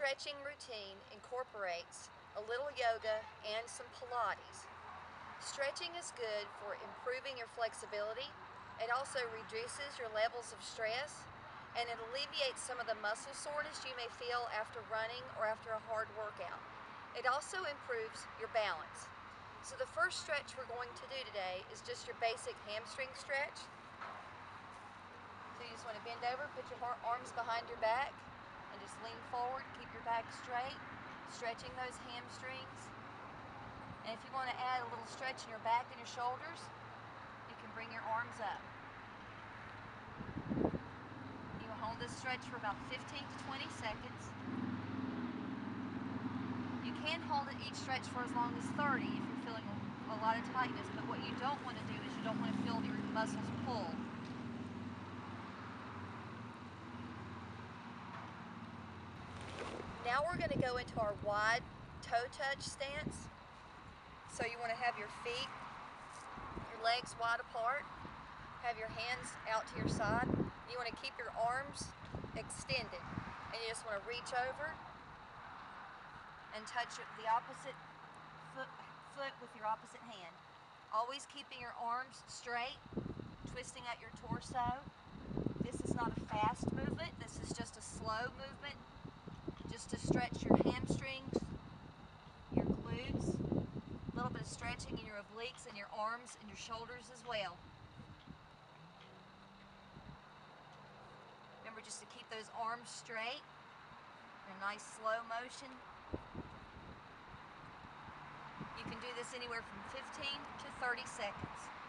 stretching routine incorporates a little yoga and some Pilates. Stretching is good for improving your flexibility. It also reduces your levels of stress and it alleviates some of the muscle soreness you may feel after running or after a hard workout. It also improves your balance. So the first stretch we're going to do today is just your basic hamstring stretch. So you just want to bend over, put your arms behind your back, just lean forward, keep your back straight, stretching those hamstrings. And if you want to add a little stretch in your back and your shoulders, you can bring your arms up. You will hold this stretch for about 15 to 20 seconds. You can hold it each stretch for as long as 30 if you're feeling a, a lot of tightness, but what you don't want to do is you don't want to feel your muscles pull. Now we're going to go into our wide toe touch stance. So you want to have your feet, your legs wide apart, have your hands out to your side. You want to keep your arms extended and you just want to reach over and touch the opposite foot, foot with your opposite hand. Always keeping your arms straight, twisting at your torso. This is not a fast movement, this is just a slow movement just to stretch your hamstrings, your glutes, a little bit of stretching in your obliques and your arms and your shoulders as well. Remember just to keep those arms straight in a nice slow motion. You can do this anywhere from 15 to 30 seconds.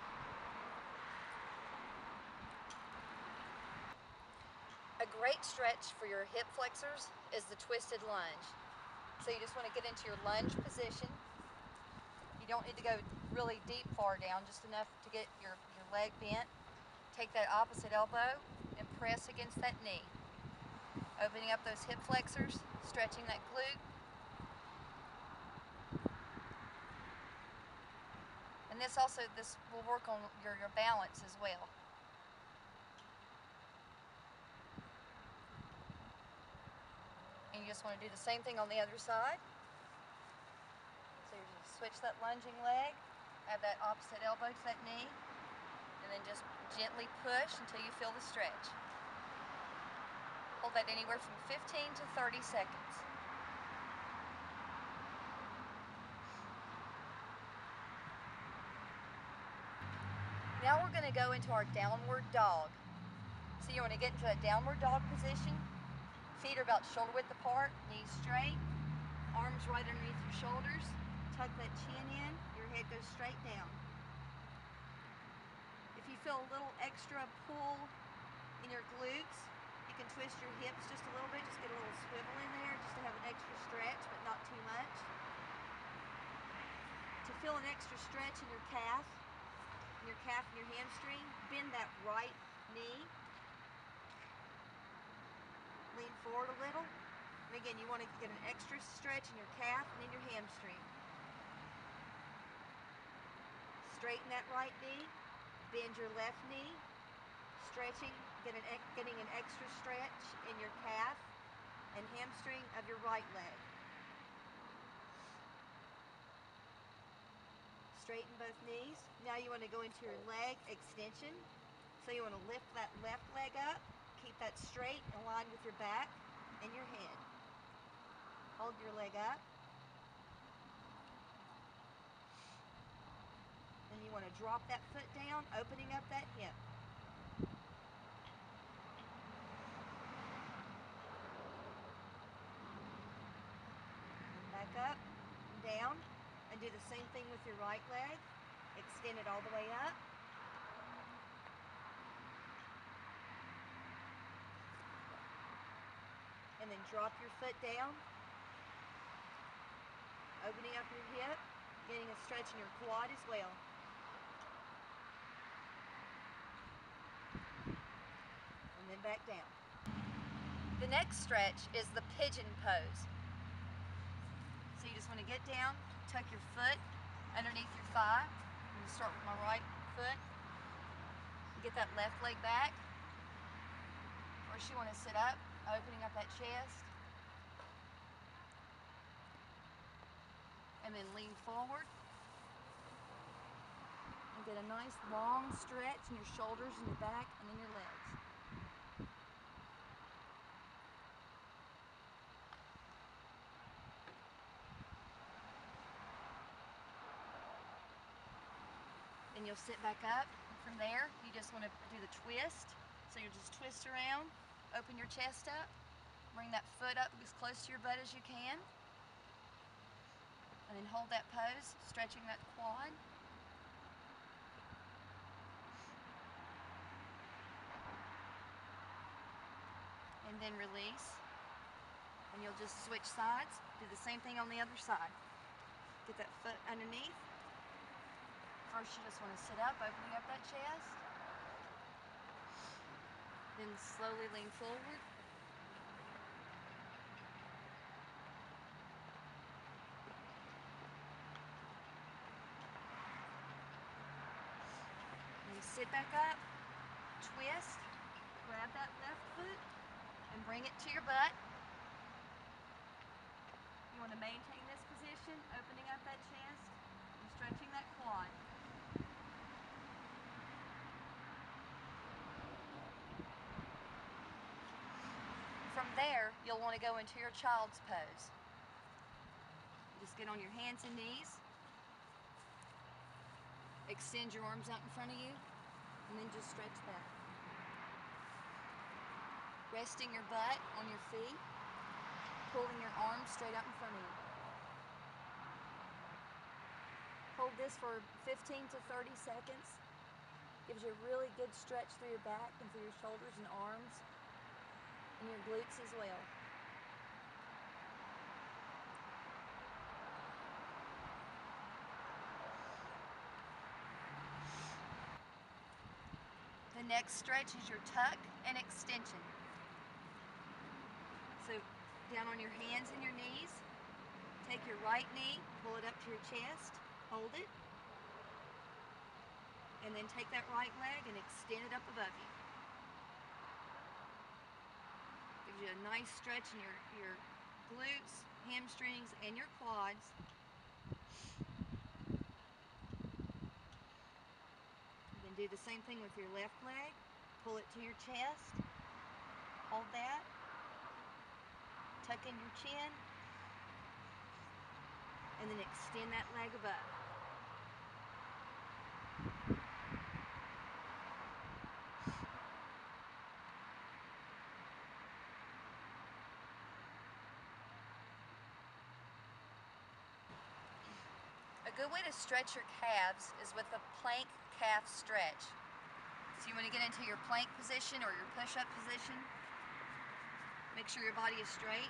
Great stretch for your hip flexors is the twisted lunge. So you just want to get into your lunge position. You don't need to go really deep far down, just enough to get your, your leg bent. Take that opposite elbow and press against that knee. Opening up those hip flexors, stretching that glute. And this also, this will work on your, your balance as well. And you just want to do the same thing on the other side. So you just switch that lunging leg, add that opposite elbow to that knee, and then just gently push until you feel the stretch. Hold that anywhere from 15 to 30 seconds. Now we're going to go into our downward dog. So you want to get into a downward dog position. Feet are about shoulder width apart, knees straight, arms right underneath your shoulders. Tuck that chin in, your head goes straight down. If you feel a little extra pull in your glutes, you can twist your hips just a little bit, just get a little swivel in there just to have an extra stretch, but not too much. To feel an extra stretch in your calf, in your calf and your hamstring, bend that right knee lean forward a little. And again, you want to get an extra stretch in your calf and in your hamstring. Straighten that right knee, bend your left knee, stretching, get an, getting an extra stretch in your calf and hamstring of your right leg. Straighten both knees. Now you want to go into your leg extension. So you want to lift that left leg up Keep that straight, and aligned with your back and your head. Hold your leg up. And you want to drop that foot down, opening up that hip. Back up, down, and do the same thing with your right leg. Extend it all the way up. Then drop your foot down. Opening up your hip, getting a stretch in your quad as well. And then back down. The next stretch is the pigeon pose. So you just want to get down, tuck your foot underneath your thigh. I'm going to start with my right foot. Get that left leg back. First you want to sit up opening up that chest. and then lean forward. And get a nice long stretch in your shoulders and your back and in your legs. Then you'll sit back up. From there, you just want to do the twist. So you just twist around, open your chest up, bring that foot up as close to your butt as you can. And then hold that pose, stretching that quad. And then release. And you'll just switch sides. Do the same thing on the other side. Get that foot underneath. First, you just want to sit up, opening up that chest. Then slowly lean forward. And sit back up, twist, grab that left foot, and bring it to your butt. You want to maintain this position, opening up that chest and stretching that quad. From there, you'll want to go into your child's pose. Just get on your hands and knees. Extend your arms out in front of you, and then just stretch back. Resting your butt on your feet, pulling your arms straight up in front of you. Hold this for 15 to 30 seconds. Gives you a really good stretch through your back and through your shoulders and arms and your glutes as well. The next stretch is your tuck and extension. So down on your hands and your knees, take your right knee, pull it up to your chest, hold it, and then take that right leg and extend it up above you. You a nice stretch in your, your glutes, hamstrings, and your quads. Then do the same thing with your left leg. Pull it to your chest. Hold that. Tuck in your chin. And then extend that leg above. A good way to stretch your calves is with a plank calf stretch. So you want to get into your plank position or your push-up position. Make sure your body is straight.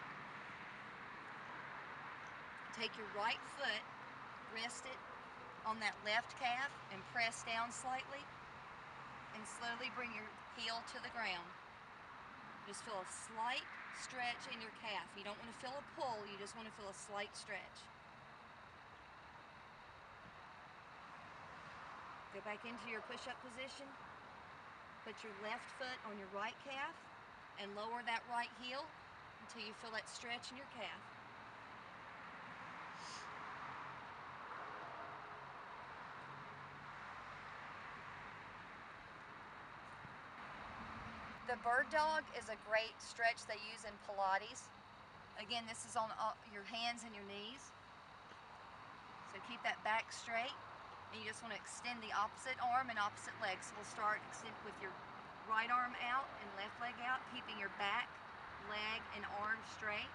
Take your right foot, rest it on that left calf and press down slightly and slowly bring your heel to the ground. Just feel a slight stretch in your calf. You don't want to feel a pull, you just want to feel a slight stretch. Go back into your push-up position. Put your left foot on your right calf and lower that right heel until you feel that stretch in your calf. The bird dog is a great stretch they use in Pilates. Again, this is on all- your hands and your knees. So keep that back straight. And you just want to extend the opposite arm and opposite leg. So we'll start with your right arm out and left leg out, keeping your back, leg, and arm straight.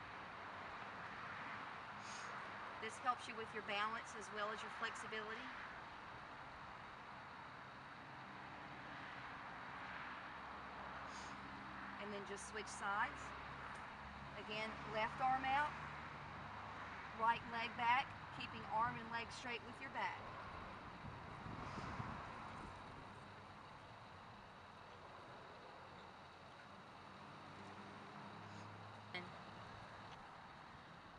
This helps you with your balance as well as your flexibility. And then just switch sides. Again, left arm out, right leg back, keeping arm and leg straight with your back.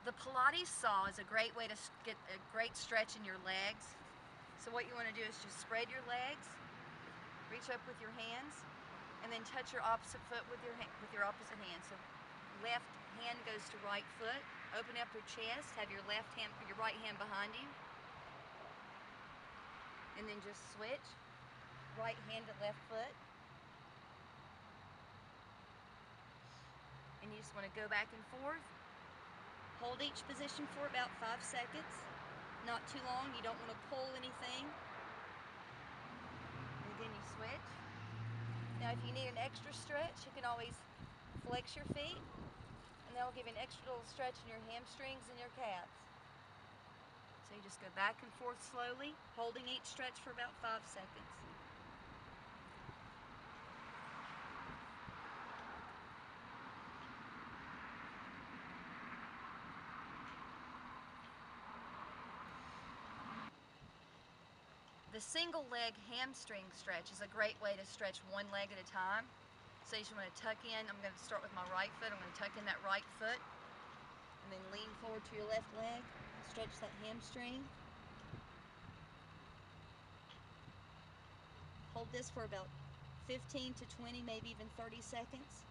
The Pilates saw is a great way to get a great stretch in your legs. So what you want to do is just spread your legs, reach up with your hands, and then touch your opposite foot with your with your opposite hand. So left hand goes to right foot, Open up your chest, have your left hand, your right hand behind you. And then just switch. Right hand to left foot. And you just want to go back and forth. Hold each position for about five seconds. Not too long, you don't want to pull anything. And then you switch. Now if you need an extra stretch, you can always flex your feet and that will give you an extra little stretch in your hamstrings and your calves. So you just go back and forth slowly, holding each stretch for about five seconds. The single leg hamstring stretch is a great way to stretch one leg at a time. So you just want to tuck in, I'm going to start with my right foot, I'm going to tuck in that right foot and then lean forward to your left leg, stretch that hamstring. Hold this for about 15 to 20, maybe even 30 seconds.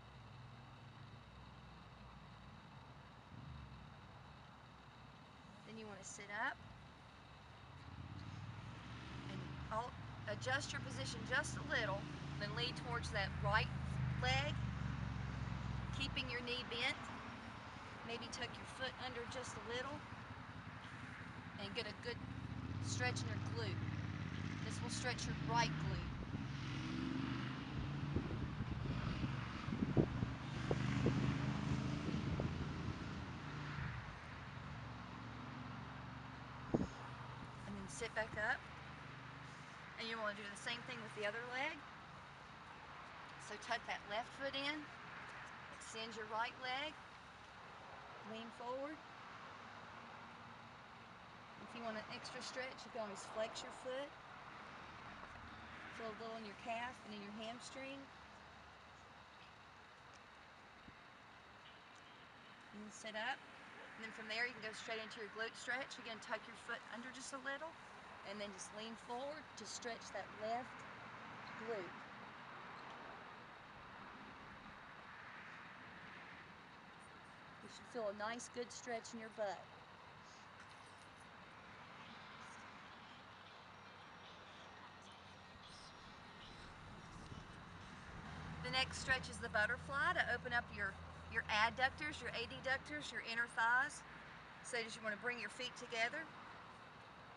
Then you want to sit up and I'll adjust your position just a little, then lean towards that right leg, keeping your knee bent. Maybe tuck your foot under just a little and get a good stretch in your glute. This will stretch your right glute. And then sit back up. And you want to do the same thing with the other leg. So tuck that left foot in, extend your right leg, lean forward. If you want an extra stretch, you can always flex your foot. Feel a little in your calf and in your hamstring. And sit up. And then from there, you can go straight into your glute stretch. Again, tuck your foot under just a little. And then just lean forward to stretch that left glute. You should feel a nice, good stretch in your butt. The next stretch is the butterfly to open up your, your adductors, your adductors, your inner thighs. So you want to bring your feet together,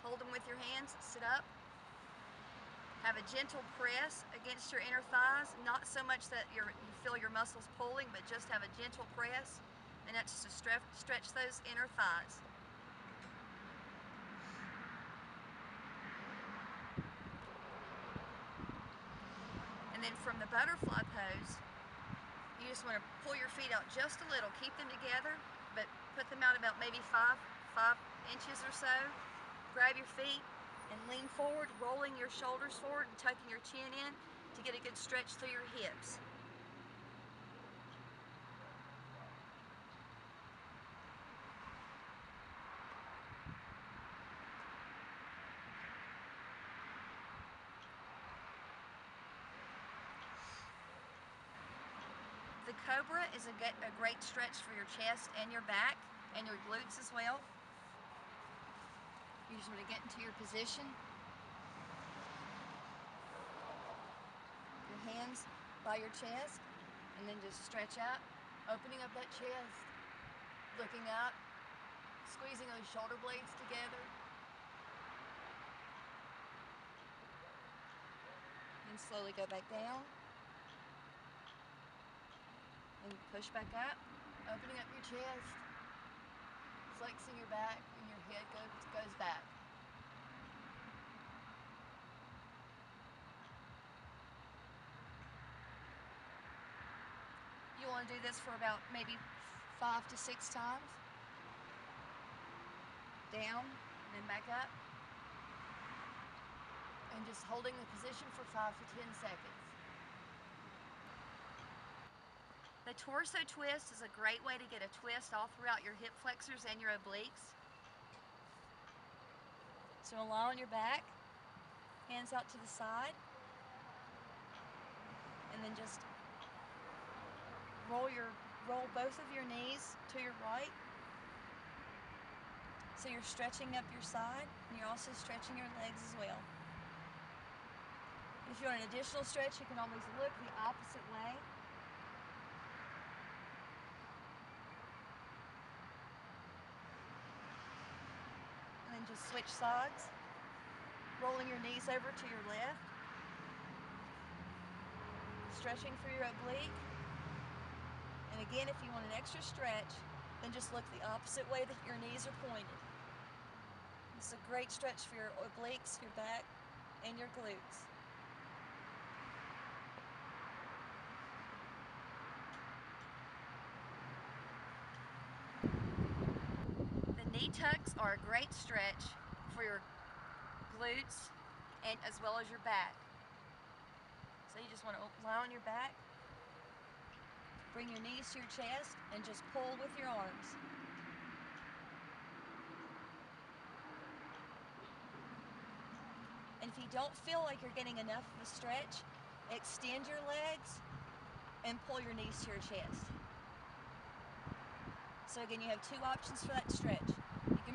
hold them with your hands, sit up. Have a gentle press against your inner thighs, not so much that you feel your muscles pulling, but just have a gentle press and that's to stretch, stretch those inner thighs. And then from the butterfly pose, you just want to pull your feet out just a little. Keep them together, but put them out about maybe five, five inches or so. Grab your feet and lean forward, rolling your shoulders forward and tucking your chin in to get a good stretch through your hips. The cobra is a, a great stretch for your chest and your back and your glutes as well. You just want to get into your position. Your hands by your chest and then just stretch out, opening up that chest, looking up, squeezing those shoulder blades together. And slowly go back down and push back up, opening up your chest, flexing your back, goes, goes back. You want to do this for about maybe five to six times. Down, and then back up. And just holding the position for five to ten seconds. The torso twist is a great way to get a twist all throughout your hip flexors and your obliques. So lie on your back, hands out to the side, and then just roll your roll both of your knees to your right So you're stretching up your side and you're also stretching your legs as well. If you want an additional stretch, you can always look the opposite way. Just switch sides, rolling your knees over to your left, stretching for your oblique. And again, if you want an extra stretch, then just look the opposite way that your knees are pointed. This is a great stretch for your obliques, your back, and your glutes. Tucks are a great stretch for your glutes and as well as your back. So you just want to lie on your back, bring your knees to your chest, and just pull with your arms. And if you don't feel like you're getting enough of a stretch, extend your legs and pull your knees to your chest. So again, you have two options for that stretch.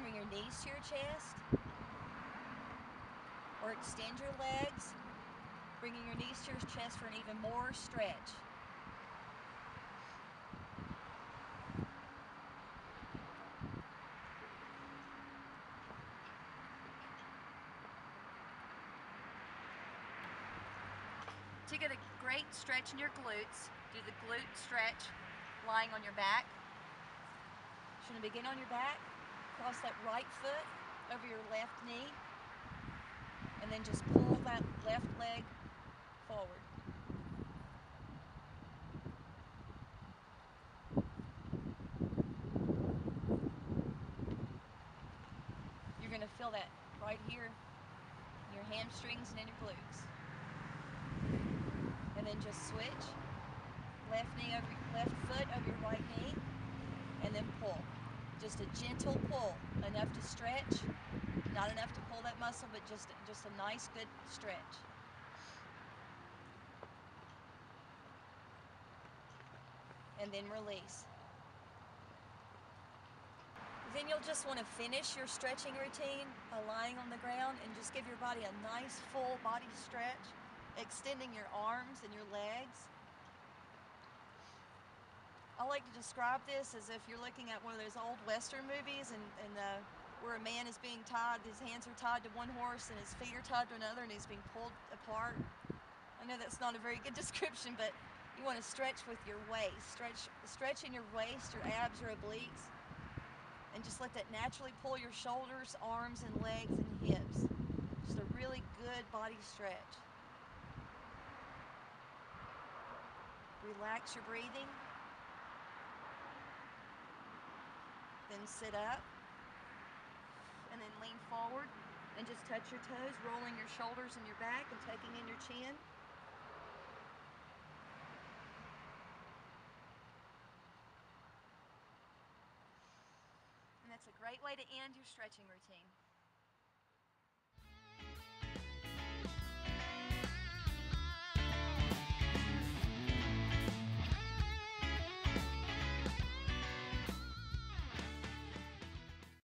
Bring your knees to your chest or extend your legs, bringing your knees to your chest for an even more stretch. To get a great stretch in your glutes, do the glute stretch lying on your back. You're gonna begin on your back, cross that right foot over your left knee, and then just pull that left leg forward. You're gonna feel that right here in your hamstrings and in your glutes. And then just switch. Left knee over left foot over your right knee and then pull. Just a gentle pull, enough to stretch, not enough to pull that muscle, but just just a nice good stretch. And then release. Then you'll just want to finish your stretching routine by lying on the ground and just give your body a nice full body stretch, extending your arms and your legs. I like to describe this as if you're looking at one of those old Western movies and, and uh, where a man is being tied, his hands are tied to one horse and his feet are tied to another and he's being pulled apart. I know that's not a very good description, but you want to stretch with your waist. Stretch, stretch in your waist, your abs, your obliques, and just let that naturally pull your shoulders, arms, and legs and hips. Just a really good body stretch. Relax your breathing. Then sit up. And then lean forward and just touch your toes, rolling your shoulders and your back and taking in your chin. And that's a great way to end your stretching routine.